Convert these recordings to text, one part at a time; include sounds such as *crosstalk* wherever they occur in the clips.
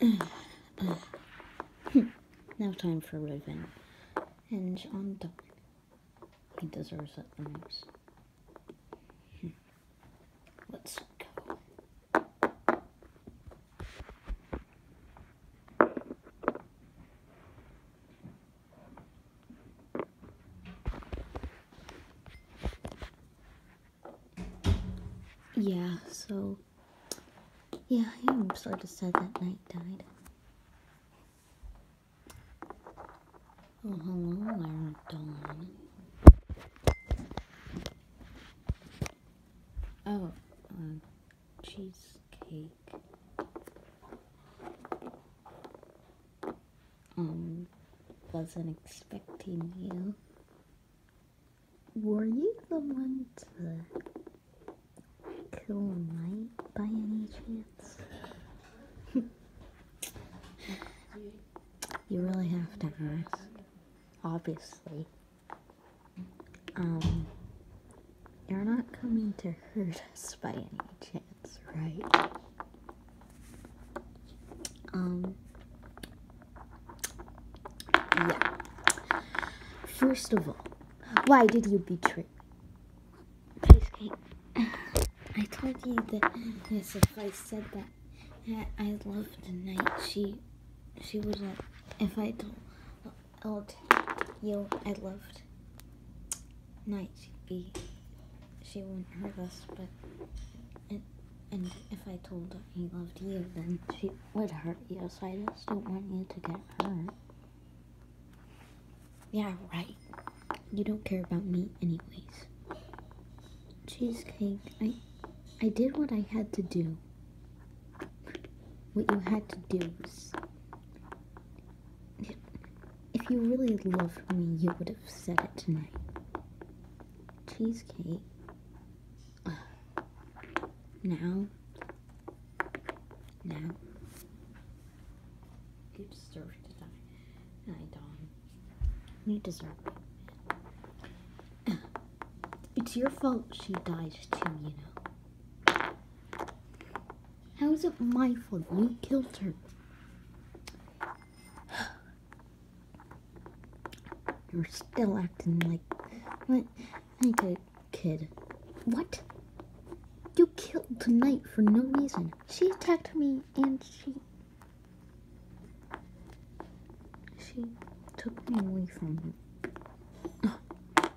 Mm. now time for revenge. And on Dawn. He deserves it the most. Let's go. Yeah, so yeah, I am sorry to say that Knight died. Oh, hello there, Dawn. Oh, uh, cheesecake. Um, wasn't expecting you. Were you the one to kill Knight by any chance? you really have to ask. Obviously. Um, you're not coming to hurt us by any chance, right? Um, yeah. First of all, why did you betray? Cheesecake. *laughs* I told you that yes, if I said that I, I loved the Knight, she she would have. If I told, told you I loved Knight, be she wouldn't hurt us. But and and if I told her he loved you, then she would hurt you. So I just don't want you to get hurt. Yeah, right. You don't care about me anyways. Cheesecake, I I did what I had to do. What you had to do was if you really loved me, you would have said it tonight. Cheesecake. Ugh. *sighs* Now. Now. You deserve to die. I don't. You deserve it. *sighs* It's your fault she died too, you know. How is it my fault? You killed her. You're still acting like what? Like a kid. What? You killed tonight for no reason. She attacked me and she she took me away from you. Ugh.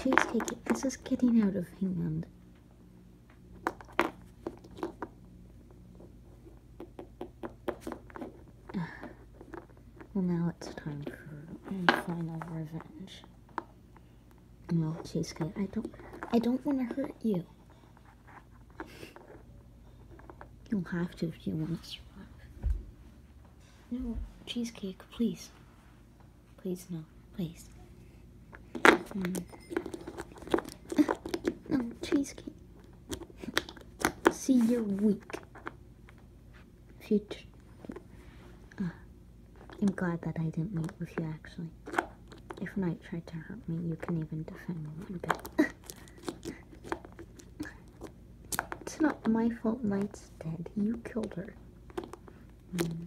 Cheesecake, *gasps* this is getting out of hand. *sighs* Well, now it's time for my final revenge. No, cheesecake. I don't. I don't want to hurt you. You'll have to if you want to survive. No, cheesecake, please. Please, no, please. Mm. *laughs* No, cheesecake. See, you're weak. Uh, I'm glad that I didn't meet with you, actually. If Knight tried to hurt me, you can even defend me one bit. *laughs* it's not my fault Knight's dead. You killed her. Hmm.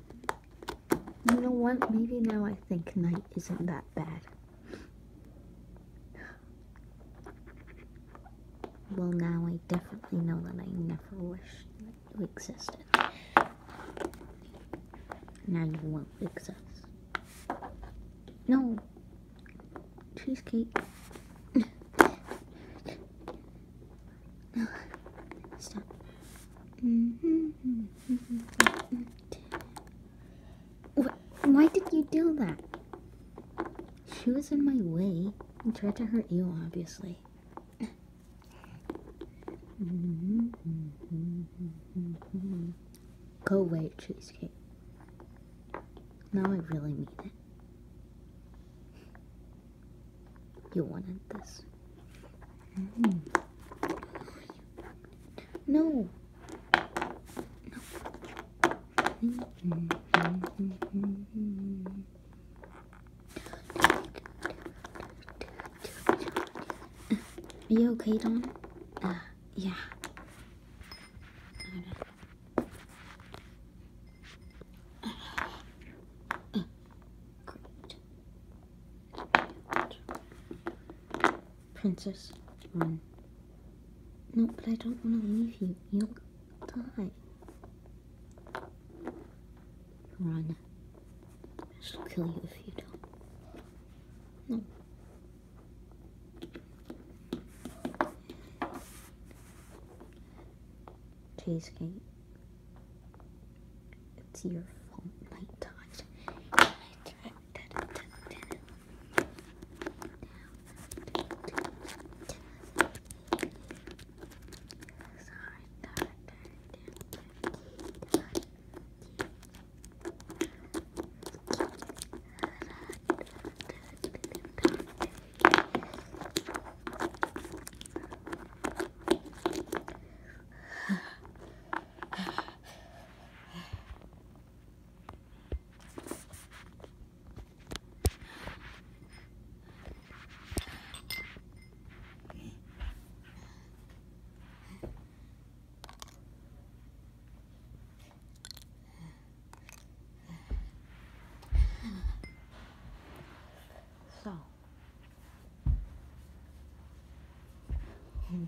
You know what? Maybe now I think Knight isn't that bad. Well, now I definitely know that I never wished that you existed. Now you won't exist. No, cheesecake. Stop. Wh- Why did you do that? She was in my way and tried to hurt you, obviously. Go away, cheesecake. Now I really mean it. You wanted this. Mm. No. Are *laughs* you okay, Dawn? Uh, yeah. Princess, run. No, but I don't want to leave you. You'll die. Run. She'll kill you if you don't. No. Cheesecake. It's your.